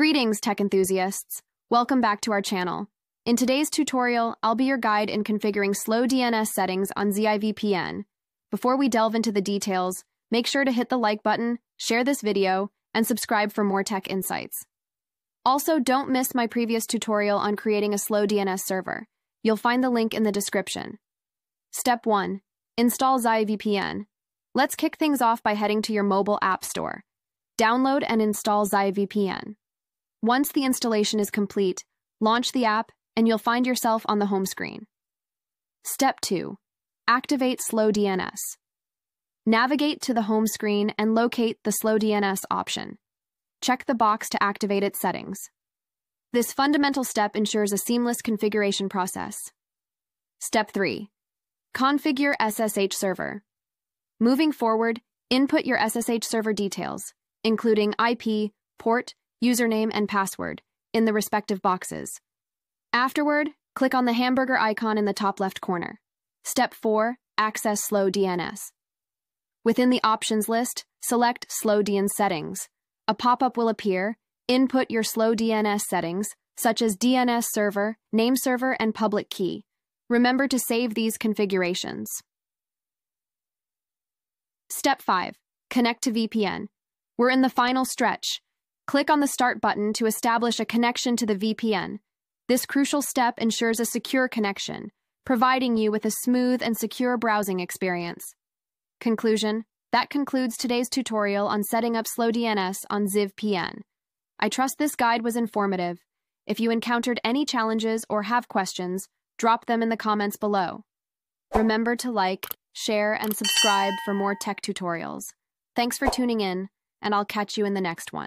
Greetings, tech enthusiasts. Welcome back to our channel. In today's tutorial, I'll be your guide in configuring slow DNS settings on ZIVPN. Before we delve into the details, make sure to hit the like button, share this video, and subscribe for more tech insights. Also, don't miss my previous tutorial on creating a slow DNS server. You'll find the link in the description. Step 1. Install ZiVPN. Let's kick things off by heading to your mobile app store. Download and install ZiVPN. Once the installation is complete, launch the app and you'll find yourself on the home screen. Step 2. Activate Slow DNS. Navigate to the home screen and locate the Slow DNS option. Check the box to activate its settings. This fundamental step ensures a seamless configuration process. Step 3. Configure SSH server. Moving forward, input your SSH server details, including IP, port, username, and password in the respective boxes. Afterward, click on the hamburger icon in the top left corner. Step 4. Access Slow DNS. Within the options list, select Slow DNS settings. A pop-up will appear. Input your Slow DNS settings, such as DNS server, name server, and public key. Remember to save these configurations. Step 5. Connect to VPN. We're in the final stretch. Click on the Start button to establish a connection to the VPN. This crucial step ensures a secure connection, providing you with a smooth and secure browsing experience. Conclusion That concludes today's tutorial on setting up slow DNS on ZivPN. I trust this guide was informative. If you encountered any challenges or have questions, drop them in the comments below. Remember to like, share, and subscribe for more tech tutorials. Thanks for tuning in, and I'll catch you in the next one.